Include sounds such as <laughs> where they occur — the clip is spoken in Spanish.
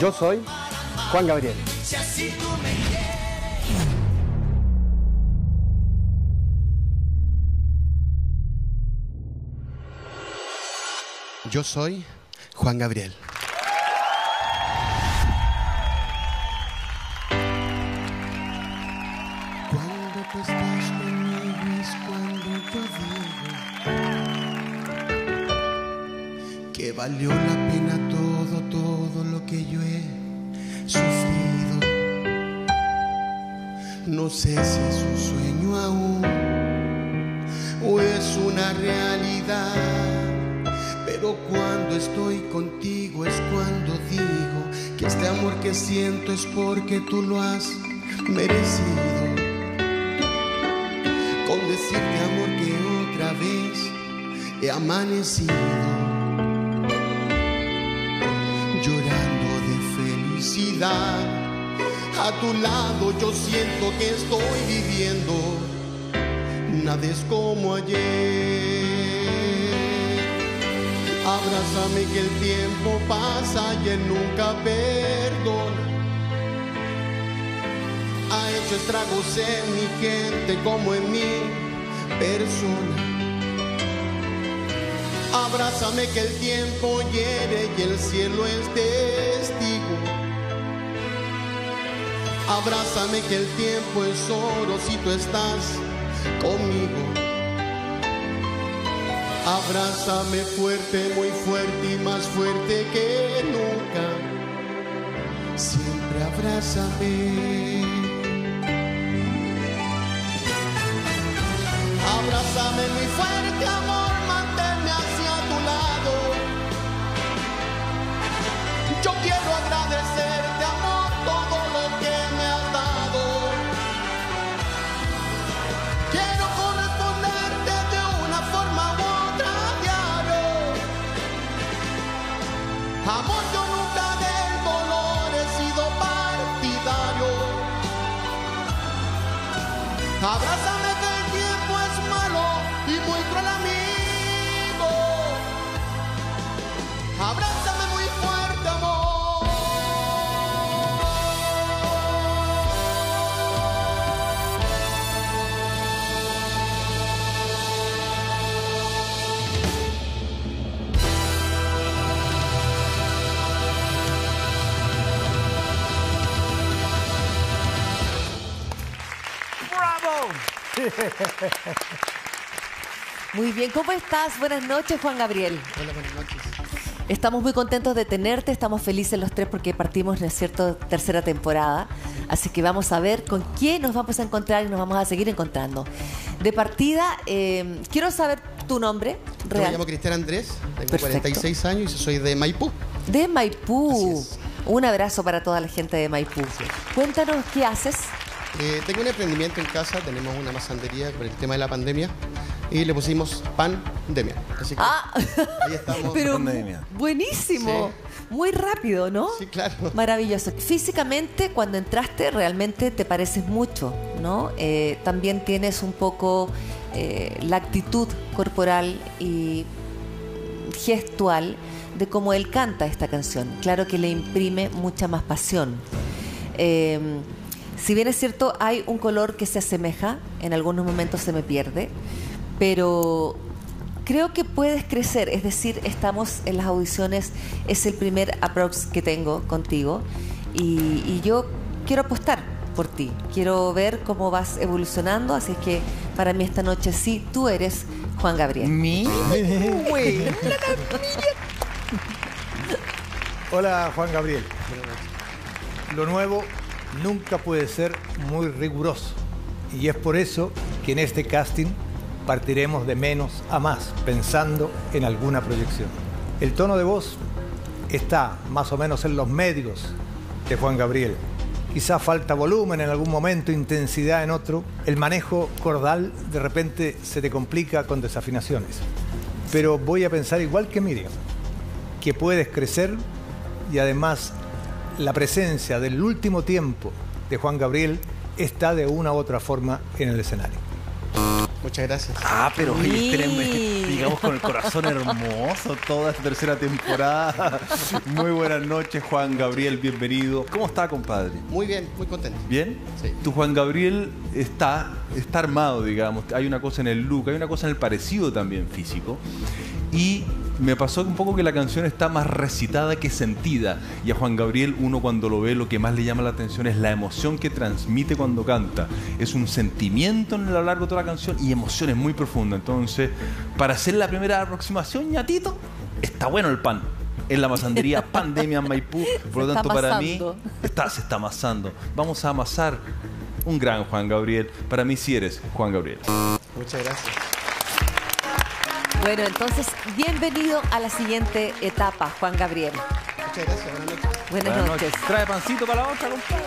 Yo soy Juan Gabriel. Yo soy Juan Gabriel. Cuando tú estás valió la pena todo, todo lo que yo he sufrido. No sé si es un sueño aún o es una realidad. Pero cuando estoy contigo es cuando digo que este amor que siento es porque tú lo has merecido. Con decirte amor que otra vez he amanecido llorando de felicidad. A tu lado yo siento que estoy viviendo. Nada es como ayer. Abrázame que el tiempo pasa y él nunca perdona. Ha hecho estragos en mi gente como en mi persona. Abrázame que el tiempo hiere y el cielo es testigo. Abrázame que el tiempo es oro si tú estás conmigo. Abrázame fuerte, muy fuerte y más fuerte que nunca. Siempre abrázame. Abrázame muy fuerte, amor, manténme hacia tu lado. Yo quiero agradecerte, amor, todo lo que me has dado. Quiero corresponderte de una forma u otra diario. Amor, yo <laughs> Muy bien, ¿cómo estás? Buenas noches, Juan Gabriel. Hola, buenas noches. Estamos muy contentos de tenerte, estamos felices los tres porque partimos, ¿no es cierto?, tercera temporada. Así que vamos a ver con quién nos vamos a encontrar y nos vamos a seguir encontrando. De partida, eh, quiero saber tu nombre Yo me real. llamo Cristian Andrés, tengo Perfecto. 46 años y soy de Maipú. De Maipú. Así es. Un abrazo para toda la gente de Maipú. Cuéntanos qué haces. Eh, tengo un emprendimiento en casa, tenemos una masandería por el tema de la pandemia y le pusimos pandemia. Así que Ah, ahí estamos. <laughs> pero pandemia. buenísimo. Muy rápido, ¿no? Sí, claro. Maravilloso. Físicamente, cuando entraste, realmente te pareces mucho, ¿no? Eh, también tienes un poco eh, la actitud corporal y gestual de cómo él canta esta canción. Claro que le imprime mucha más pasión. Eh, si bien es cierto, hay un color que se asemeja, en algunos momentos se me pierde, pero creo que puedes crecer. Es decir, estamos en las audiciones, es el primer approach que tengo contigo y, y yo quiero apostar por ti. Quiero ver cómo vas evolucionando, así es que para mí esta noche sí, tú eres Juan Gabriel. Mi. Hola, Juan Gabriel. Lo nuevo nunca puede ser muy riguroso. Y es por eso que en este casting partiremos de menos a más, pensando en alguna proyección. El tono de voz está más o menos en los medios de Juan Gabriel. Quizá falta volumen en algún momento, intensidad en otro. El manejo cordal de repente se te complica con desafinaciones. Pero voy a pensar igual que Miriam, que puedes crecer y además la presencia del último tiempo de Juan Gabriel está de una u otra forma en el escenario. Muchas gracias. Ah, pero oye, Sí. tenemos- digamos con el corazón hermoso toda esta tercera temporada. Muy buenas noches, Juan Gabriel, bienvenido. ¿Cómo está, compadre? Muy bien, muy contento. ¿Bien? Sí. Tu Juan Gabriel está, está armado, digamos. Hay una cosa en el look, hay una cosa en el parecido también físico. Y me pasó un poco que la canción está más recitada que sentida. Y a Juan Gabriel, uno cuando lo ve, lo que más le llama la atención es la emoción que transmite cuando canta. Es un sentimiento en a lo largo de toda la canción y emociones muy profundas. Entonces, para hacer la primera aproximación, ñatito, está bueno el pan. En la masandería <laughs> Pandemia en Maipú. Por lo tanto, para mí, está, se está amasando. Vamos a amasar un gran Juan Gabriel. Para mí sí eres Juan Gabriel. Muchas gracias. Bueno, entonces, bienvenido a la siguiente etapa, Juan Gabriel. Muchas gracias. Buenas noches. Buenas, noches. Trae pancito para la otra, compadre.